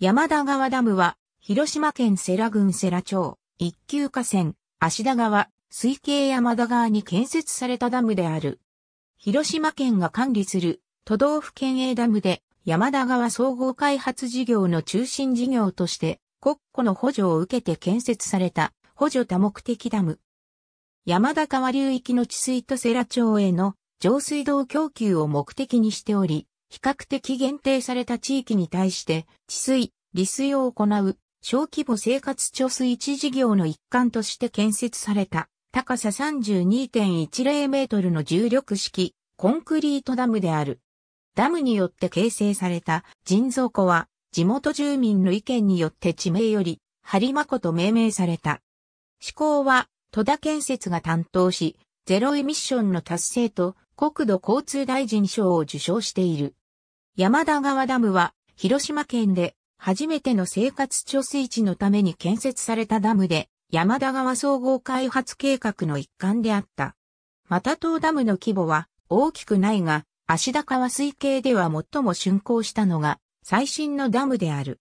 山田川ダムは、広島県世羅郡世羅町、一級河川、芦田川、水系山田川に建設されたダムである。広島県が管理する都道府県営ダムで山田川総合開発事業の中心事業として国庫の補助を受けて建設された補助多目的ダム。山田川流域の治水と世羅町への上水道供給を目的にしており、比較的限定された地域に対して治水、利水を行う小規模生活貯水池事業の一環として建設された高さ32.10メートルの重力式コンクリートダムである。ダムによって形成された人造湖は地元住民の意見によって地名より播磨湖と命名された。施行は戸田建設が担当し、ゼロエミッションの達成と国土交通大臣賞を受賞している。山田川ダムは広島県で初めての生活貯水池のために建設されたダムで山田川総合開発計画の一環であった。また東ダムの規模は大きくないが、芦田川水系では最も竣工したのが最新のダムである。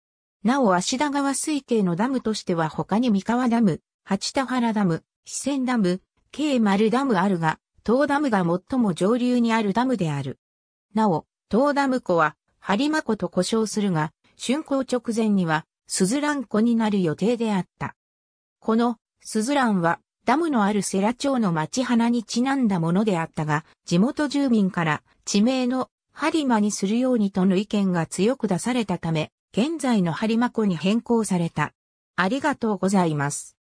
なお芦田川水系のダムとしては他に三河ダム、八田原ダム、四川ダム、京丸ダムあるが、東ダムが最も上流にあるダムである。なお、東ダム湖は、播磨湖と呼称するが、竣工直前には、スズラン湖になる予定であった。この、スズランは、ダムのある世羅町の町花にちなんだものであったが、地元住民から地名の播磨にするようにとの意見が強く出されたため、現在の播磨湖に変更された。ありがとうございます。